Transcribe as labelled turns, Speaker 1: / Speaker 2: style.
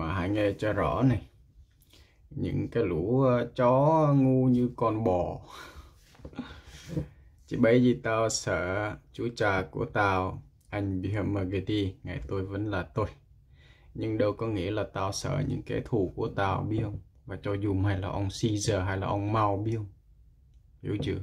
Speaker 1: mà hãy nghe cho rõ này. Những cái lũ ờ, chó ngu như con bò. Chỉ bởi gì tao sợ chú cha của tao, anh Bihamagati ngày tôi vẫn là tôi. Nhưng đâu có nghĩa là tao sợ những kẻ thù của tao, biết không? Và cho dù mày là ông Caesar hay là ông Mao, biết không? Hiểu chưa?